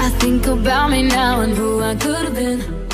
I think about me now and who I could have been.